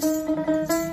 ます。